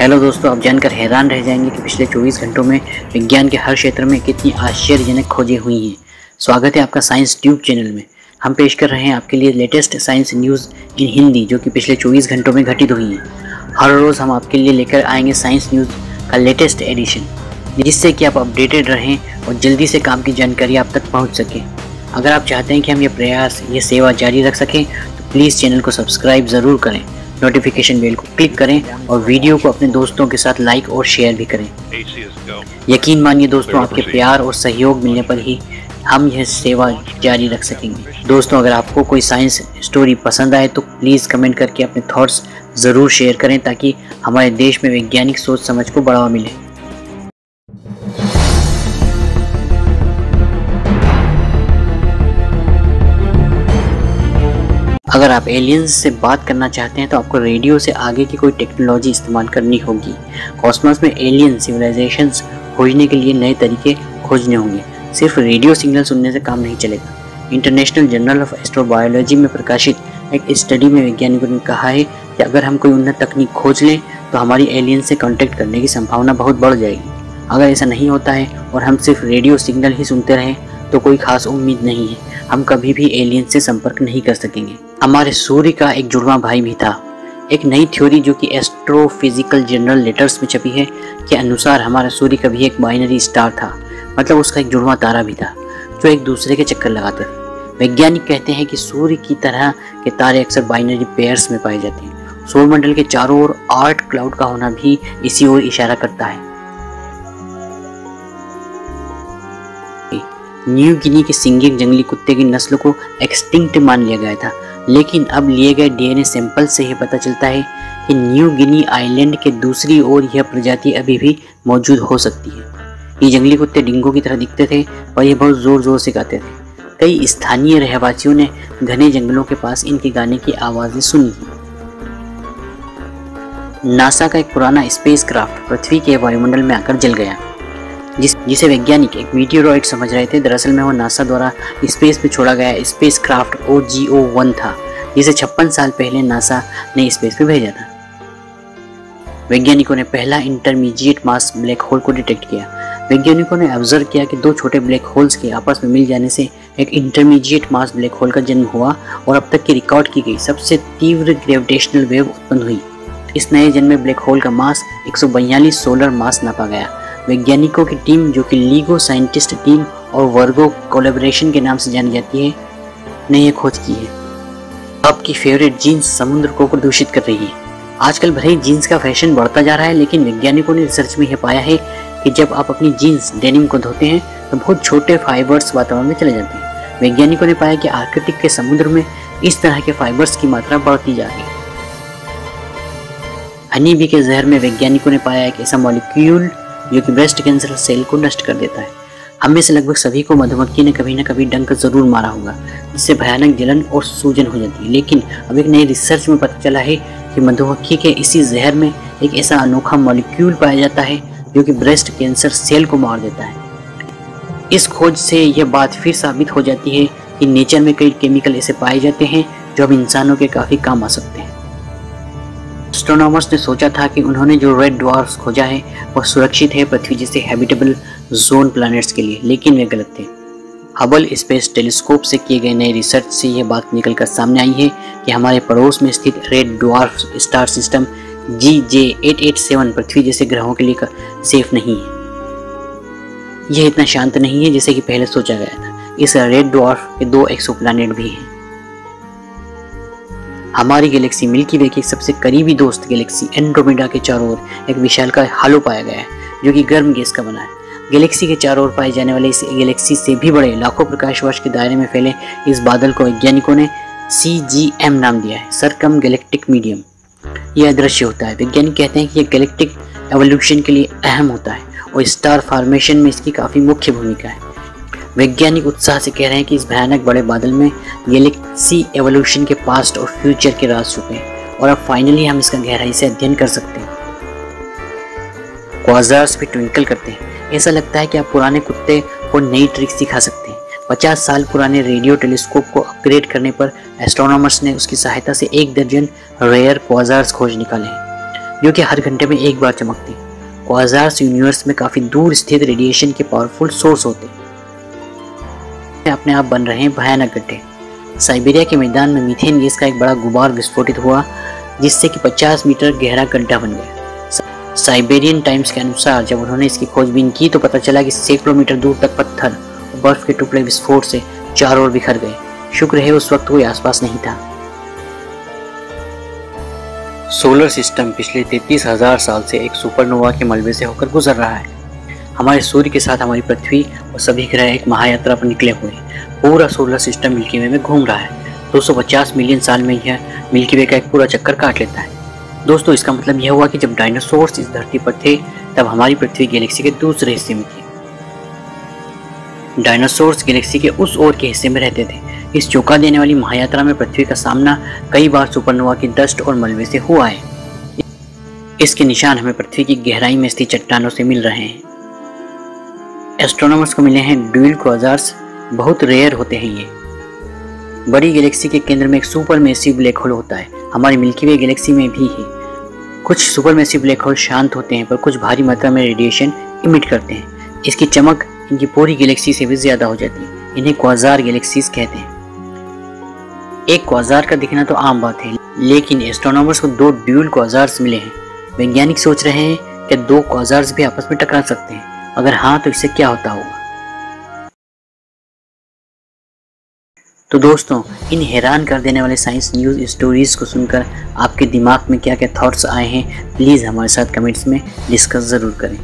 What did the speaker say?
Hello दोस्तों, आप जानकर हैरान रह जाएँगे कि पिछले 24 घंटों में विज्ञान के हर क्षेत्र में कितनी आश्चर्यजनक खोजें हुई हैं। स्वागत है आपका साइंस ट्यूब चैनल में। हम पेश कर रहे हैं आपके लिए latest science news in Hindi जो कि पिछले 24 घंटों में घटित हुई हैं। हर रोज़ हम आपके लिए लेकर आएँगे साइंस न्यूज़ का लेटेस्ट एडिशन जिससे कि आप अपडेटेड रहें और जल्दी से काम की जानकारी आप तक पहुँच सके। अगर आप चाहते हैं कि हम ये प्रयास, ये सेवा जारी रख सकें तो प्लीज़ चैनल को सब्सक्राइब ज़रूर करें। नोटिफिकेशन बेल को क्लिक करें और वीडियो को अपने दोस्तों के साथ लाइक और शेयर भी करें। यकीन मानिए दोस्तों आपके प्यार और सहयोग मिलने पर ही हम यह सेवा जारी रख सकेंगे। दोस्तों अगर आपको कोई साइंस स्टोरी पसंद आए तो प्लीज़ कमेंट करके अपने थॉट्स ज़रूर शेयर करें ताकि हमारे देश में वैज्ञानिक सोच समझ को बढ़ावा मिले। अगर आप एलियंस से बात करना चाहते हैं तो आपको रेडियो से आगे की कोई टेक्नोलॉजी इस्तेमाल करनी होगी। कॉस्मोस में एलियन सिविलाइजेशन खोजने के लिए नए तरीके खोजने होंगे। सिर्फ़ रेडियो सिग्नल सुनने से काम नहीं चलेगा। इंटरनेशनल जर्नल ऑफ़ एस्ट्रोबायोलॉजी में प्रकाशित एक स्टडी में वैज्ञानिकों ने कहा है कि अगर हम कोई उन्नत तकनीक खोज लें तो हमारी एलियन से कांटेक्ट करने की संभावना बहुत बढ़ जाएगी। अगर ऐसा नहीं होता है और हम सिर्फ़ रेडियो सिग्नल ही सुनते रहें तो कोई खास उम्मीद नहीं है। हम कभी भी एलियन से संपर्क नहीं कर सकेंगे। हमारे सूर्य का एक जुड़वा भाई भी था। एक नई थ्योरी जो कि एस्ट्रोफिजिकल जनरल लेटर्स में छपी है, के अनुसार हमारा सूर्य कभी एक बाइनरी स्टार था। मतलब उसका एक जुड़वा तारा भी था, जो एक दूसरे के चक्कर लगाते थे वैज्ञानिक कहते हैं कि सूर्य की तरह के तारे अक्सर बाइनरी पेयर्स में पाए जाते हैं। सौरमंडल के चारों ओर आर्ट क्लाउड का होना भी इसी ओर इशारा करता है। न्यू गिनी के सिंगिंग जंगली कुत्ते की नस्ल को एक्सटिंक्ट मान लिया गया था। लेकिन अब लिए गए डीएनए सैंपल से यह पता चलता है कि न्यू गिनी आइलैंड के दूसरी ओर यह प्रजाति अभी भी मौजूद हो सकती है। ये जंगली कुत्ते डिंगो की तरह दिखते थे और ये बहुत ज़ोर ज़ोर से गाते थे। कई स्थानीय रहवासियों ने घने जंगलों के पास इनके गाने की आवाज़ें सुनी नासा का एक पुराना स्पेस क्राफ्ट पृथ्वी के वायुमंडल में आकर जल गया। जिस, जिसे वैज्ञानिक एक मीटियोरॉइड समझ रहे थे, दरअसल में वो नासा द्वारा स्पेस में छोड़ा गया spacecraft O G O one था, जिसे छप्पन साल पहले नासा ने स्पेस में भेजा था। वैज्ञानिकों ने पहला इंटरमीडिएट मास ब्लैक होल को डिटेक्ट किया। वैज्ञानिकों ने ऑब्ज़र्व किया कि दो छोटे ब्लैक होल्स के आपस में मिल जाने से एक इंटरमीडिएट मास ब्लैक होल का जन्म हुआ और अब तक की रिकॉर्ड की गई सबसे तीव्र ग्रेविटेशनल वेव उत्पन्न हुई। इस नए जन्मे ब्लैक होल का मास एक सौ बयालीस सोलर मास नापा गया। वैज्ञानिकों की टीम, जो कि लीगो साइंटिस्ट टीम और वर्गो कोलेबोरेशन के नाम से जानी जाती है, ने यह खोज की है। आपकी फेवरेट जीन्स समुद्र को प्रदूषित कर रही है। आजकल भले ही जीन्स का फ़ैशन बढ़ता जा रहा है, लेकिन वैज्ञानिकों ने रिसर्च में यह पाया है कि जब आप अपनी जीन्स डेनिम को धोते हैं तो बहुत छोटे फाइबर्स वातावरण में चले जाते हैं। वैज्ञानिकों ने पाया कि आर्कटिक के समुद्र में इस तरह के फाइबर्स की मात्रा बढ़ती जा रही है। हनी बी के जहर में वैज्ञानिकों ने पाया एक ऐसा मॉलिक्यूल जो कि ब्रेस्ट कैंसर सेल को नष्ट कर देता है। हमें से लगभग सभी को मधुमक्खी ने कभी ना कभी डंक ज़रूर मारा होगा, जिससे भयानक जलन और सूजन हो जाती है। लेकिन अब एक नई रिसर्च में पता चला है कि मधुमक्खी के इसी जहर में एक ऐसा अनोखा मॉलिक्यूल पाया जाता है, जो कि ब्रेस्ट कैंसर सेल को मार देता है। इस खोज से यह बात फिर साबित हो जाती है कि नेचर में कई केमिकल ऐसे पाए जाते हैं, जो अब इंसानों के काफ़ी काम आ सकते हैं। एस्ट्रोनॉमर्स ने सोचा था कि उन्होंने जो रेड ड्वार्फ्स खोजा है, वह सुरक्षित है पृथ्वी जैसे हैबिटेबल जोन प्लैनेट्स के लिए, लेकिन वे गलत थे। हबल स्पेस टेलीस्कोप से किए गए नए रिसर्च से यह बात निकलकर सामने आई है कि हमारे पड़ोस में स्थित red dwarf star system G J eight eight seven पृथ्वी जैसे ग्रहों के लिए सेफ़ नहीं है। यह इतना शांत नहीं है जैसे कि पहले सोचा गया था। इस रेड ड्वार्फ के दो एक्सो भी हैं। हमारी गैलेक्सी मिल्की वे की सबसे करीबी दोस्त गैलेक्सी एंड्रोमेडा के चारों ओर एक विशाल का हालो पाया गया है, जो कि गर्म गैस का बना है। गैलेक्सी के चारों ओर पाए जाने वाले इस गैलेक्सी से भी बड़े लाखों प्रकाश वर्ष के दायरे में फैले इस बादल को वैज्ञानिकों ने सी जी एम नाम दिया है, सरकम गैलेक्टिक मीडियम। यह अदृश्य होता है। वैज्ञानिक कहते हैं कि यह गैलेक्टिक एवोल्यूशन के लिए अहम होता है और स्टार फॉर्मेशन में इसकी काफ़ी मुख्य भूमिका है। वैज्ञानिक उत्साह से कह रहे हैं कि इस भयानक बड़े बादल में गैलेक्सी एवोल्यूशन के पास्ट और फ्यूचर के राज छुपे हैं और अब फाइनली हम इसका गहराई से अध्ययन कर सकते हैं। क्वाजार्स भी ट्विंकल करते हैं। ऐसा लगता है कि आप पुराने कुत्ते को नई ट्रिक सिखा सकते हैं। 50 साल पुराने रेडियो टेलीस्कोप को अपग्रेड करने पर एस्ट्रोनॉमर्स ने उसकी सहायता से एक दर्जन रेयर क्वाजार्स खोज निकाले हैं, जो कि हर घंटे में एक बार चमकते हैं। क्वाजार्स यूनिवर्स में काफ़ी दूर स्थित रेडिएशन के पावरफुल सोर्स होते हैं। अपने आप बन रहे हैं भयानक गड्ढे। साइबेरिया के मैदान में मीथेन गैस का एक बड़ा गुबार विस्फोटित हुआ, जिससे कि 50 मीटर गहरा गड्ढा बन गया। साइबेरियन टाइम्स के अनुसार, जब उन्होंने इसकी खोजबीन की तो पता चला कि सैकड़ों मीटर दूर तक पत्थर और बर्फ़ के टुकड़े विस्फोट से चारों ओर बिखर गए। शुक्र है, उस वक्त कोई आसपास नहीं था। सोलर सिस्टम पिछले तैतीस हज़ार साल से एक सुपरनोवा के मलबे से होकर गुजर रहा है। हमारे सूर्य के साथ हमारी पृथ्वी और सभी ग्रह एक महायात्रा पर निकले हुए पूरा सोलर सिस्टम मिल्की वे में घूम रहा है। 250 मिलियन साल में यह मिल्की वे का एक पूरा चक्कर काट लेता है। दोस्तों, इसका मतलब यह हुआ कि जब डायनासोर्स इस धरती पर थे, तब हमारी पृथ्वी गैलेक्सी के दूसरे हिस्से में थी। डायनासोर्स गैलेक्सी के उस ओर के हिस्से में रहते थे। इस चौंका देने वाली महायात्रा में पृथ्वी का सामना कई बार सुपरनोवा की डस्ट और मलबे से हुआ है। इसके निशान हमें पृथ्वी की गहराई में स्थित चट्टानों से मिल रहे हैं। एस्ट्रोनॉमर्स को मिले हैं ड्यूल क्रोजार्स बहुत रेयर होते हैं ये। बड़ी गैलेक्सी के केंद्र में एक सुपर मैसिव ब्लैक होल होता है। हमारी मिल्की वे गैलेक्सी में भी है। कुछ सुपर मैसिव ब्लैक होल शांत होते हैं, पर कुछ भारी मात्रा में रेडिएशन इमिट करते हैं। इसकी चमक इनकी पूरी गैलेक्सी से भी ज़्यादा हो जाती है। इन्हें क्वाजार गैलेक्सीज कहते हैं। एक क्वाजार का दिखना तो आम बात है, लेकिन एस्ट्रोनॉमर्स को दो ड्यूल क्वाजार्स मिले हैं। वैज्ञानिक सोच रहे हैं कि दो क्वाजार्स भी आपस में टकरा सकते हैं। अगर हाँ तो इससे क्या होता होगा? तो दोस्तों, इन हैरान कर देने वाले साइंस न्यूज़ स्टोरीज़ को सुनकर आपके दिमाग में क्या क्या थॉट्स आए हैं प्लीज़ हमारे साथ कमेंट्स में डिस्कस ज़रूर करें।